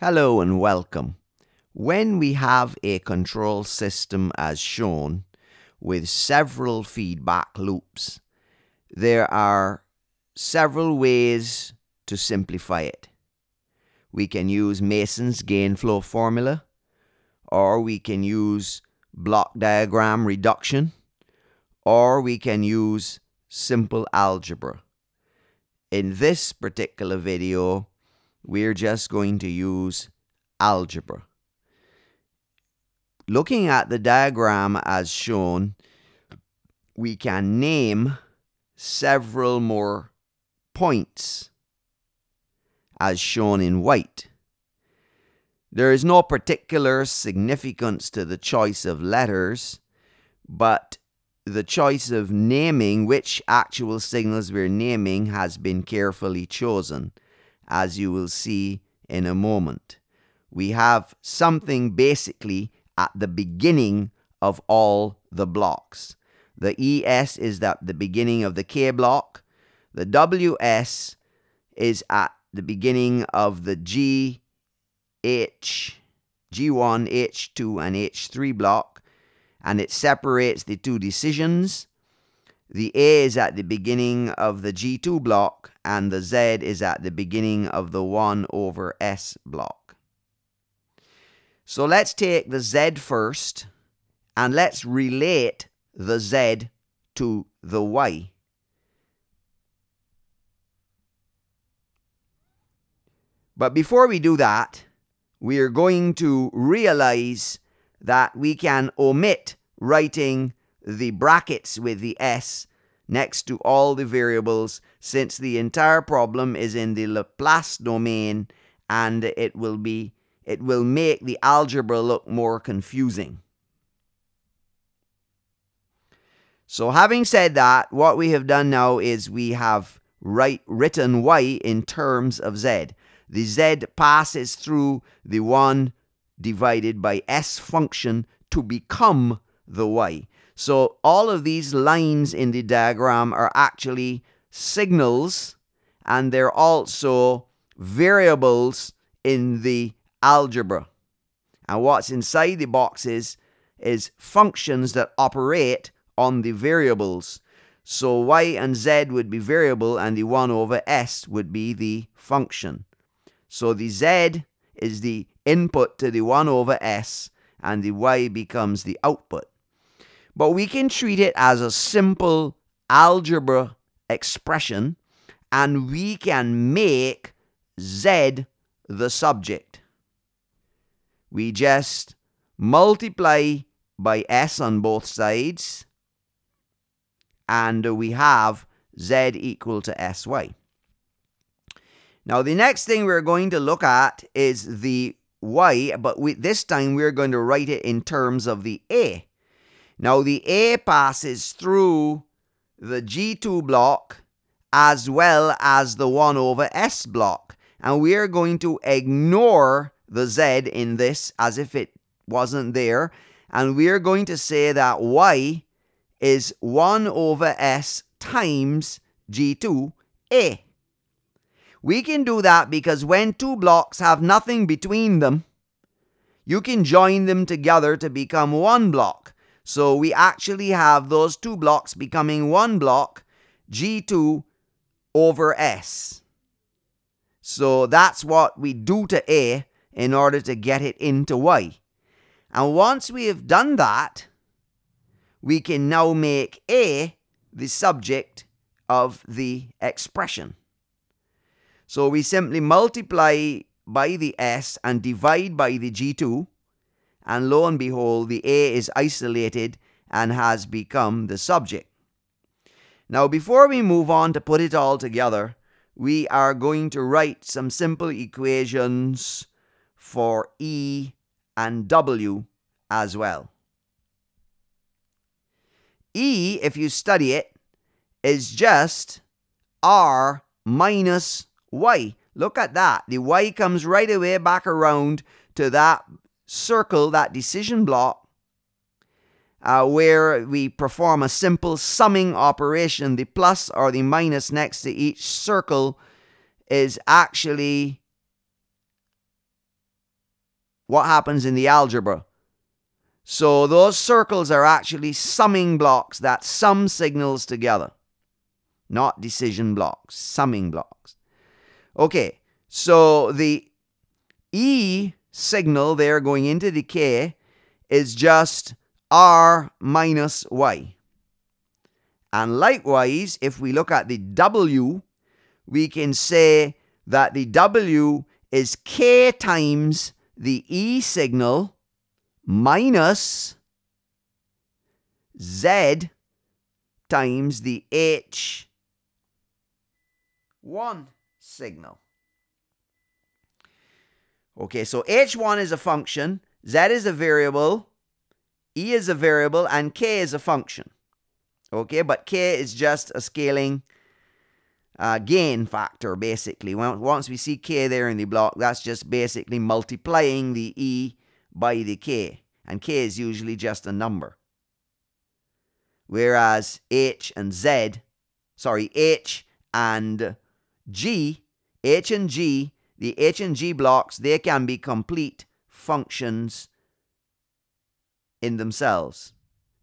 Hello and welcome. When we have a control system as shown with several feedback loops, there are several ways to simplify it. We can use Mason's gain flow formula, or we can use block diagram reduction, or we can use simple algebra. In this particular video, we're just going to use algebra. Looking at the diagram as shown, we can name several more points as shown in white. There is no particular significance to the choice of letters, but the choice of naming which actual signals we're naming has been carefully chosen as you will see in a moment. We have something basically at the beginning of all the blocks. The ES is at the beginning of the K block. The WS is at the beginning of the G, H, G1, H2, and H3 block, and it separates the two decisions. The A is at the beginning of the G2 block, and the Z is at the beginning of the 1 over S block. So let's take the Z first, and let's relate the Z to the Y. But before we do that, we are going to realize that we can omit writing the brackets with the S next to all the variables since the entire problem is in the Laplace domain and it will be it will make the algebra look more confusing. So having said that, what we have done now is we have write, written y in terms of z. The z passes through the 1 divided by s function to become the y. So all of these lines in the diagram are actually signals and they're also variables in the algebra. And what's inside the boxes is functions that operate on the variables. So y and z would be variable and the 1 over s would be the function. So the z is the input to the 1 over s and the y becomes the output. But we can treat it as a simple algebra expression and we can make Z the subject. We just multiply by S on both sides and we have Z equal to SY. Now the next thing we're going to look at is the Y, but we, this time we're going to write it in terms of the A. Now the A passes through the G2 block as well as the 1 over S block. And we are going to ignore the Z in this as if it wasn't there. And we are going to say that Y is 1 over S times G2A. We can do that because when two blocks have nothing between them, you can join them together to become one block. So we actually have those two blocks becoming one block, G2 over S. So that's what we do to A in order to get it into Y. And once we have done that, we can now make A the subject of the expression. So we simply multiply by the S and divide by the G2 and lo and behold, the A is isolated and has become the subject. Now, before we move on to put it all together, we are going to write some simple equations for E and W as well. E, if you study it, is just R minus Y. Look at that. The Y comes right away back around to that circle that decision block uh, where we perform a simple summing operation. The plus or the minus next to each circle is actually what happens in the algebra. So those circles are actually summing blocks that sum signals together, not decision blocks, summing blocks. Okay, so the E signal there going into the K is just R minus Y. And likewise, if we look at the W, we can say that the W is K times the E signal minus Z times the H1 signal. Okay, so H1 is a function, Z is a variable, E is a variable, and K is a function. Okay, but K is just a scaling uh, gain factor, basically. Once we see K there in the block, that's just basically multiplying the E by the K. And K is usually just a number. Whereas H and Z, sorry, H and G, H and G, the H and G blocks, they can be complete functions in themselves.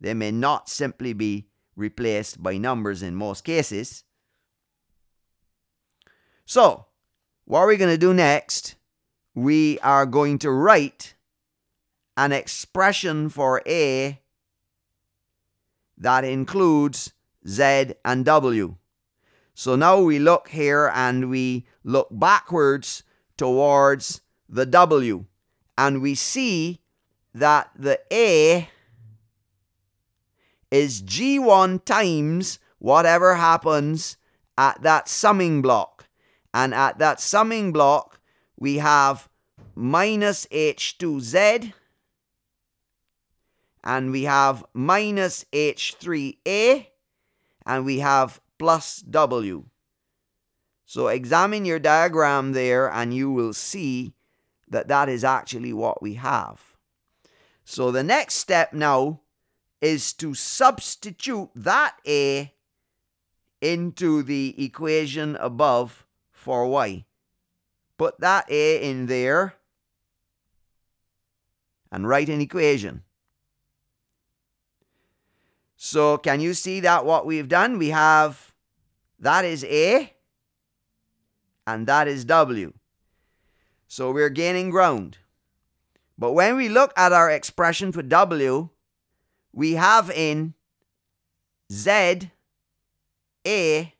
They may not simply be replaced by numbers in most cases. So, what are we going to do next? We are going to write an expression for A that includes Z and W. So now we look here and we look backwards towards the W. And we see that the A is G1 times whatever happens at that summing block. And at that summing block, we have minus H2Z and we have minus H3A and we have plus W. So examine your diagram there and you will see that that is actually what we have. So the next step now is to substitute that A into the equation above for Y. Put that A in there and write an equation. So can you see that what we've done? We have that is A and that is W. So we're gaining ground. But when we look at our expression for W, we have in Z A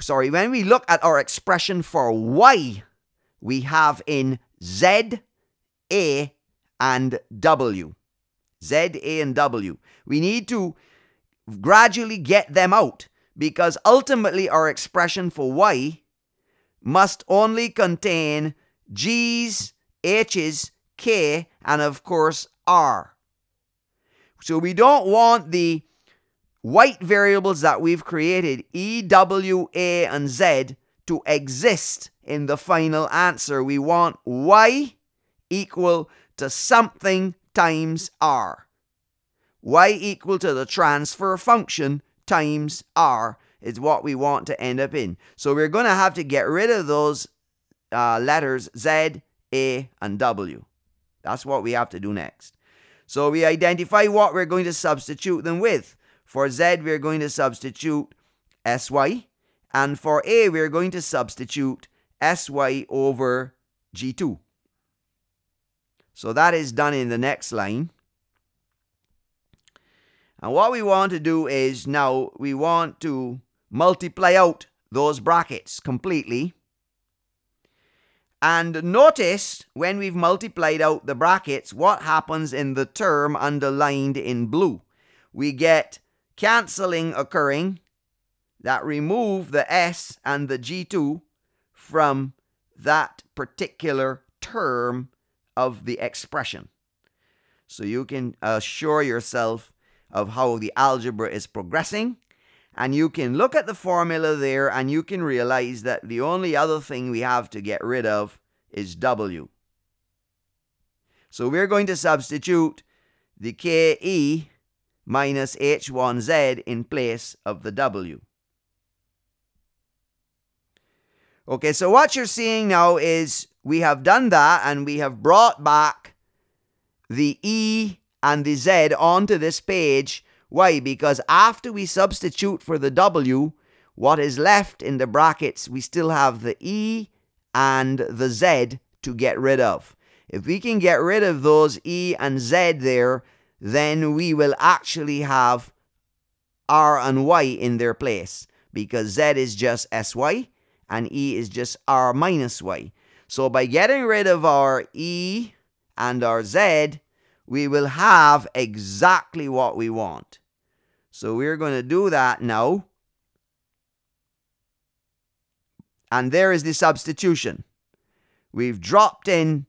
sorry, when we look at our expression for Y, we have in Z A and W. Z A and W. We need to gradually get them out because ultimately our expression for Y must only contain G's, H's, K, and of course R. So we don't want the white variables that we've created, E, W, A, and Z, to exist in the final answer. We want Y equal to something times R. Y equal to the transfer function times R is what we want to end up in. So we're going to have to get rid of those uh, letters Z, A, and W. That's what we have to do next. So we identify what we're going to substitute them with. For Z, we're going to substitute SY. And for A, we're going to substitute SY over G2. So that is done in the next line. And what we want to do is now we want to multiply out those brackets completely. And notice when we've multiplied out the brackets, what happens in the term underlined in blue. We get cancelling occurring that remove the S and the G2 from that particular term of the expression. So you can assure yourself of how the algebra is progressing and you can look at the formula there and you can realize that the only other thing we have to get rid of is W. So we're going to substitute the KE minus H1Z in place of the W. Okay, so what you're seeing now is we have done that and we have brought back the E and the Z onto this page. Why? Because after we substitute for the W, what is left in the brackets, we still have the E and the Z to get rid of. If we can get rid of those E and Z there, then we will actually have R and Y in their place because Z is just SY and E is just R minus Y. So by getting rid of our E and our Z, we will have exactly what we want. So we're going to do that now. And there is the substitution. We've dropped in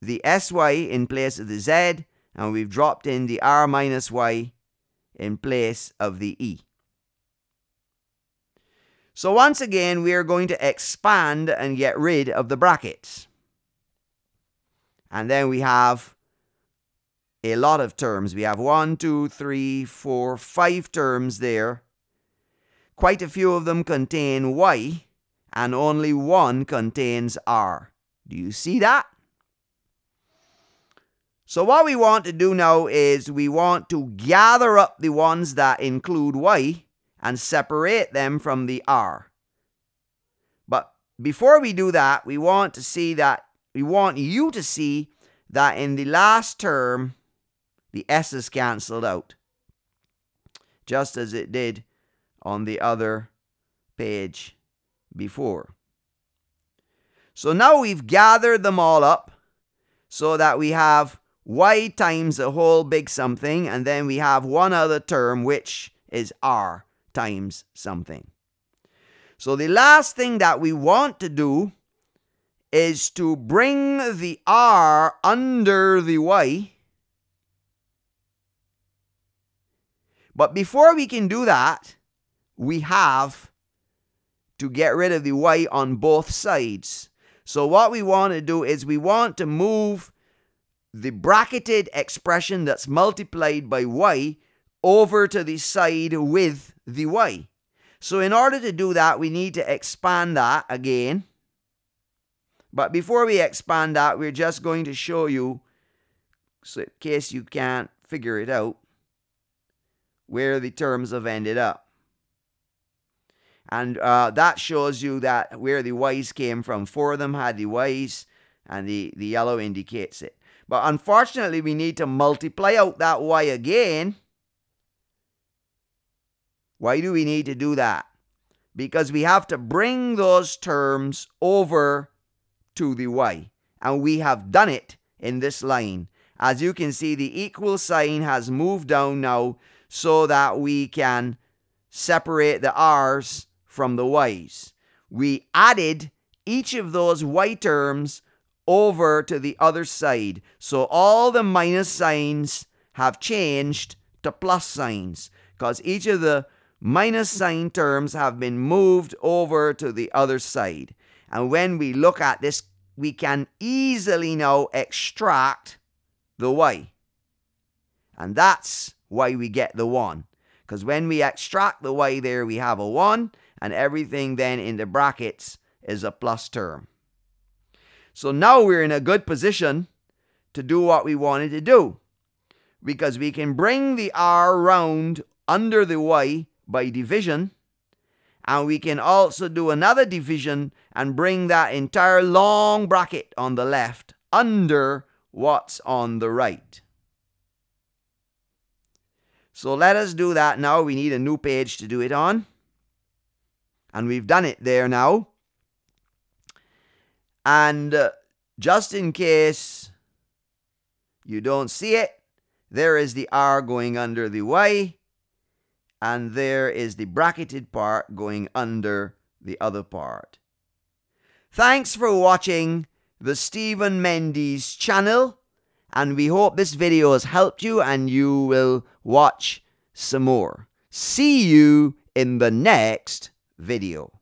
the SY in place of the Z, and we've dropped in the R minus Y in place of the E. So once again, we are going to expand and get rid of the brackets. And then we have a lot of terms. We have one, two, three, four, five terms there. Quite a few of them contain Y, and only one contains R. Do you see that? So what we want to do now is we want to gather up the ones that include Y and separate them from the R. But before we do that, we want to see that, we want you to see that in the last term, the S is cancelled out. Just as it did on the other page before. So now we've gathered them all up so that we have y times a whole big something, and then we have one other term which is r times something. So the last thing that we want to do is to bring the r under the y. But before we can do that, we have to get rid of the y on both sides. So what we want to do is we want to move the bracketed expression that's multiplied by y over to the side with the y. So in order to do that, we need to expand that again. But before we expand that, we're just going to show you, so in case you can't figure it out, where the terms have ended up. And uh, that shows you that where the Y's came from. Four of them had the Y's, and the, the yellow indicates it. But unfortunately, we need to multiply out that Y again. Why do we need to do that? Because we have to bring those terms over to the Y. And we have done it in this line. As you can see, the equal sign has moved down now so that we can separate the R's from the Y's. We added each of those Y terms over to the other side. So all the minus signs have changed to plus signs because each of the minus sign terms have been moved over to the other side. And when we look at this, we can easily now extract the y. And that's why we get the 1. Because when we extract the y there, we have a 1 and everything then in the brackets is a plus term. So now we're in a good position to do what we wanted to do because we can bring the r round under the y by division and we can also do another division and bring that entire long bracket on the left under what's on the right. So let us do that now. We need a new page to do it on. And we've done it there now. And uh, just in case you don't see it, there is the R going under the Y. And there is the bracketed part going under the other part. Thanks for watching the Stephen Mendes channel. And we hope this video has helped you and you will watch some more. See you in the next video.